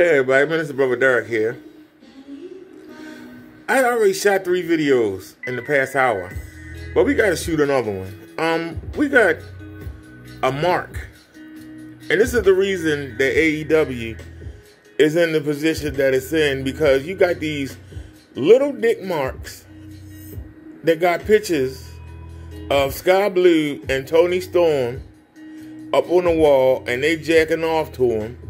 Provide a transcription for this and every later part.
Hey everybody, Minister Brotha Derrick here. I already shot three videos in the past hour, but we gotta shoot another one. Um, we got a mark. And this is the reason that AEW is in the position that it's in because you got these little dick marks that got pictures of Skye Blue and Toni Storm up on the wall and they jacking off to him.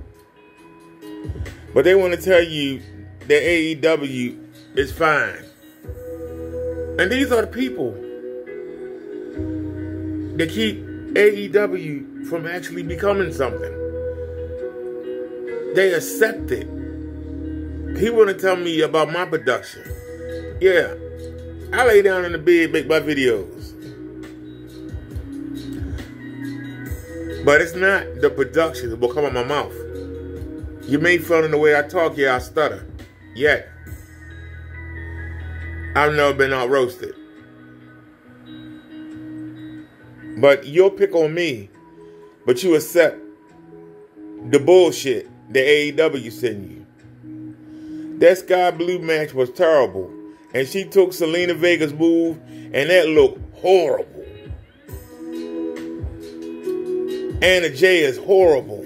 But they want to tell you that AEW is fine. And these are the people that keep AEW from actually becoming something. They accept it. He want to tell me about my production. Yeah, I lay down in the bed, make my videos. But it's not the production that will come out of my mouth. You made fun of the way I talk, yeah, I stutter. Yet, I've never been out roasted. But you'll pick on me, but you accept the bullshit that AEW send you. That Skye Blue match was terrible. And she took Zelina Vega's move, and that looked horrible. Anna Jay is horrible.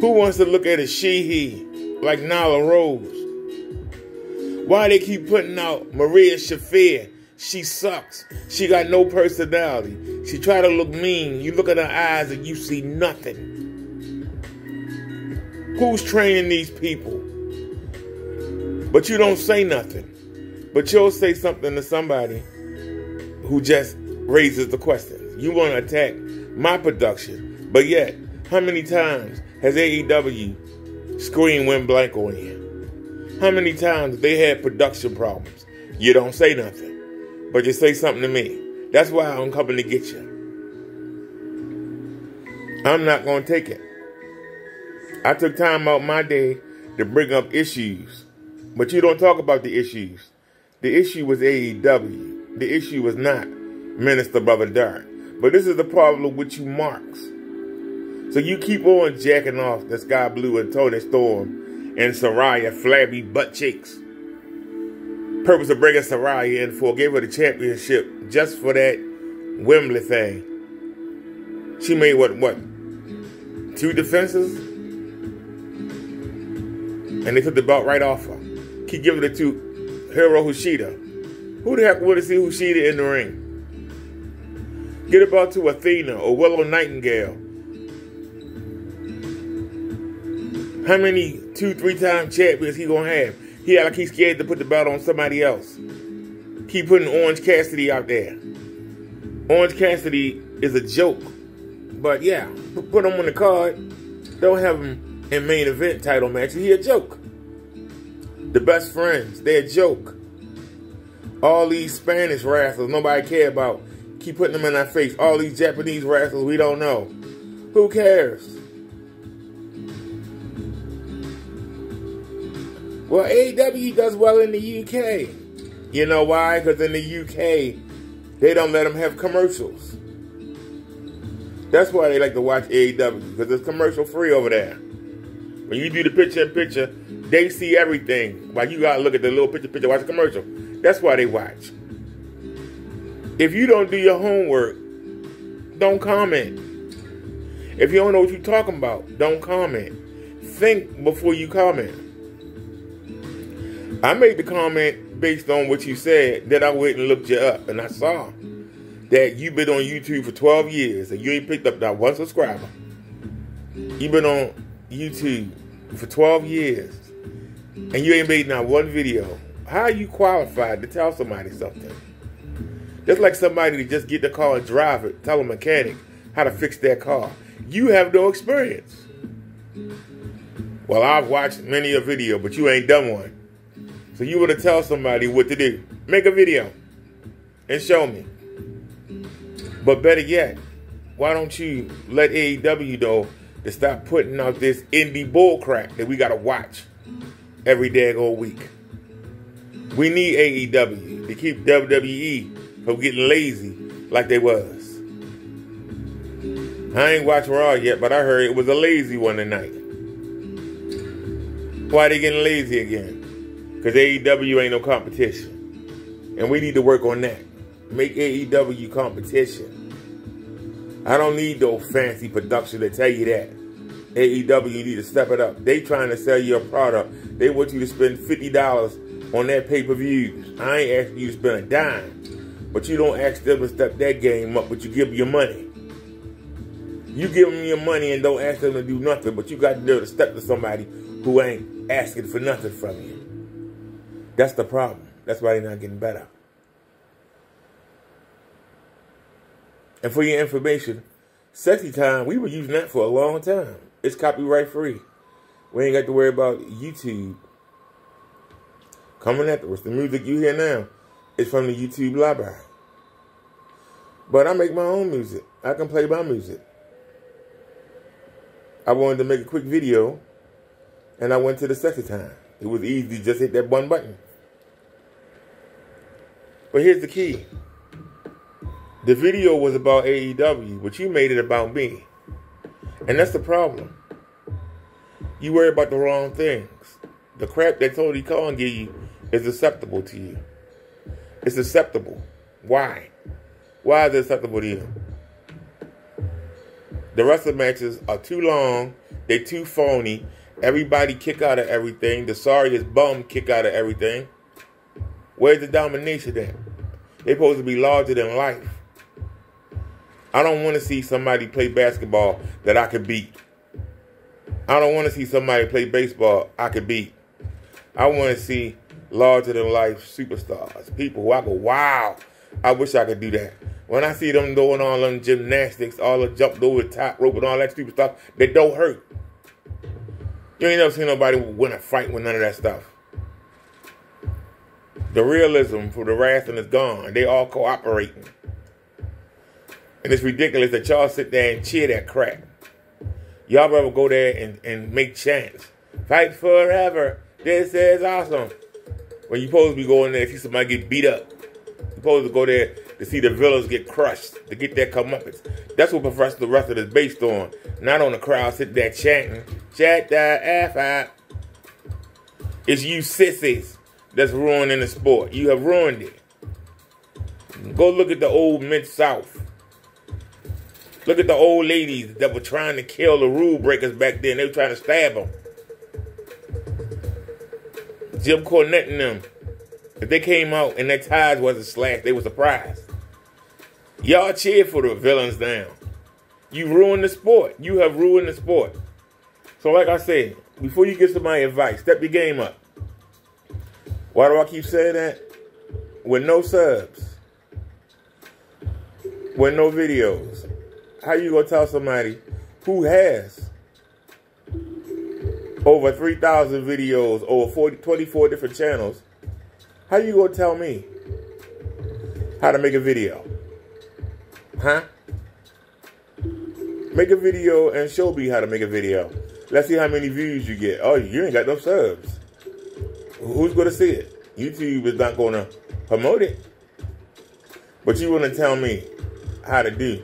Who wants to look at a she-he like Nyla Rose? Why they keep putting out Marina Shafir? She sucks. She got no personality. She try to look mean. You look at her eyes and you see nothing. Who's training these people? But you don't say nothing. But you'll say something to somebody who just raises the question. You want to attack my production. But yet, how many times has AEW screen went blank on you? How many times they had production problems? You don't say nothing, but you say something to me. That's why I'm coming to get you. I'm not going to take it. I took time out my day to bring up issues, but you don't talk about the issues. The issue was AEW. The issue was not Minister Brotha Derrick. But this is the problem with you marks. So you keep on jacking off the Skye Blue and Toni Storm and Saraya flabby butt cheeks. Purpose of bringing Saraya in for gave her the championship just for that Wembley thing. She made what what two defenses, and they took the belt right off her. Keep giving it to Hikaru Shida. Who the heck would have seen Hoshida in the ring? Get about to Athena or Willow Nightingale. How many two, three time champions he gonna have? He like he's scared to put the belt on somebody else. Keep putting Orange Cassidy out there. Orange Cassidy is a joke. But yeah, put him on the card. Don't have him in main event title matches. He a joke. The best friends, they're a joke. All these Spanish wrestlers nobody care about keep putting them in our face. All these Japanese wrestlers we don't know. Who cares? Well, AEW does well in the UK. You know why? Because in the UK, they don't let them have commercials. That's why they like to watch AEW, because it's commercial free over there. When you do the picture in picture, they see everything. While you gotta look at the little picture picture, watch the commercial. That's why they watch. If you don't do your homework, don't comment. If you don't know what you're talking about, don't comment. Think before you comment. I made the comment based on what you said that I went and looked you up and I saw that you've been on YouTube for 12 years and you ain't picked up that one subscriber. You've been on YouTube for 12 years and you ain't made not one video. How are you qualified to tell somebody something? Just like somebody to just get the car and drive it, tell a mechanic how to fix their car. You have no experience. Well, I've watched many a video, but you ain't done one. So you want to tell somebody what to do. Make a video and show me. But better yet, why don't you let AEW though to stop putting out this indie bullcrap that we got to watch every day all week? We need AEW to keep WWE from getting lazy like they was. I ain't watched Raw yet, but I heard it was a lazy one tonight. Why they getting lazy again? Because AEW ain't no competition. And we need to work on that. Make AEW competition. I don't need no fancy production to tell you that. AEW, need to step it up. They trying to sell you a product. They want you to spend $50 on their pay-per-views. I ain't asking you to spend a dime. But you don't ask them to step that game up, but you give them your money. You give them your money and don't ask them to do nothing, but you got to be to step to somebody who ain't asking for nothing from you. That's the problem. That's why they're not getting better. And for your information, Sexy Time, we were using that for a long time. It's copyright free. We ain't got to worry about YouTube coming after us. The music you hear now is from the YouTube library. But I make my own music. I can play my music. I wanted to make a quick video, and I went to the Sexy Time. It was easy, just hit that one button. But here's the key. The video was about AEW, but you made it about me. And that's the problem. You worry about the wrong things. The crap that Tony Khan give you is acceptable to you. It's acceptable. Why? Why is it acceptable to you? The rest of the matches are too long. They're too phony. Everybody kick out of everything. The sorriest bum kick out of everything. Where's the domination at? They're supposed to be larger than life. I don't want to see somebody play basketball that I could beat. I don't want to see somebody play baseball I could beat. I want to see larger than life superstars, people who I go, wow, I wish I could do that. When I see them doing all them gymnastics, all the jump over the top rope and all that stupid stuff, they don't hurt. You ain't never seen nobody win a fight with none of that stuff. The realism for the wrestling is gone. They all cooperating. And it's ridiculous that y'all sit there and cheer that crap. Y'all rather go there and, and make chants. Fight forever. This is awesome. When you supposed to be going there to see somebody get beat up. You're supposed to go there to see the villains get crushed, to get their comeuppance. That's what Professor the Wrestler is based on. Not on the crowd sitting there chanting, Shut the F up. It's you sissies that's ruining the sport. You have ruined it. Go look at the old Mid South. Look at the old ladies that were trying to kill the rule breakers back then. They were trying to stab them. Jim Cornette and them. If they came out and their ties wasn't slashed, they were surprised. Y'all cheer for the villains now. You ruined the sport. You have ruined the sport. So like I said, before you get somebody advice, step your game up. Why do I keep saying that? With no subs. With no videos how you gonna tell somebody who has over 3,000 videos, over 40, 24 different channels, how you gonna tell me how to make a video? Huh? Make a video and show me how to make a video. Let's see how many views you get. Oh, you ain't got no subs. Who's gonna see it? YouTube is not gonna promote it. But you wanna tell me how to do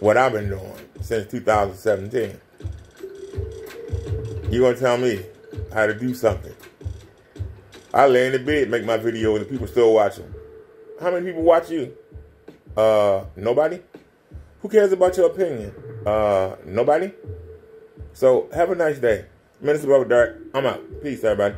what I've been doing since 2017. You're going to tell me how to do something. I lay in the bed, make my videos, and people still watch them. How many people watch you? Uh, nobody? Who cares about your opinion? Uh, nobody? So, have a nice day. Minister Brotha Derrick, I'm out. Peace, everybody.